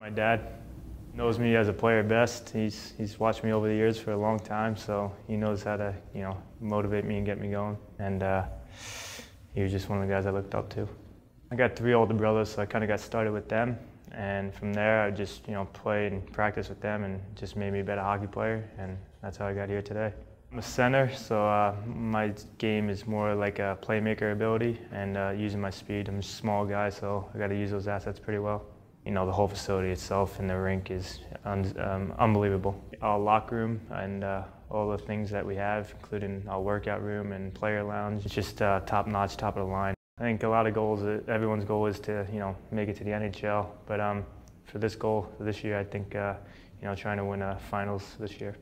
My dad knows me as a player best. He's he's watched me over the years for a long time, so he knows how to you know motivate me and get me going. And uh, he was just one of the guys I looked up to. I got three older brothers, so I kind of got started with them, and from there I just you know played and practiced with them, and just made me a better hockey player, and that's how I got here today. I'm a center, so uh, my game is more like a playmaker ability and uh, using my speed. I'm a small guy, so I got to use those assets pretty well you know, the whole facility itself and the rink is un um, unbelievable. Our locker room and uh, all the things that we have, including our workout room and player lounge, it's just uh, top notch, top of the line. I think a lot of goals, uh, everyone's goal is to, you know, make it to the NHL. But um, for this goal, this year, I think, uh, you know, trying to win a finals this year.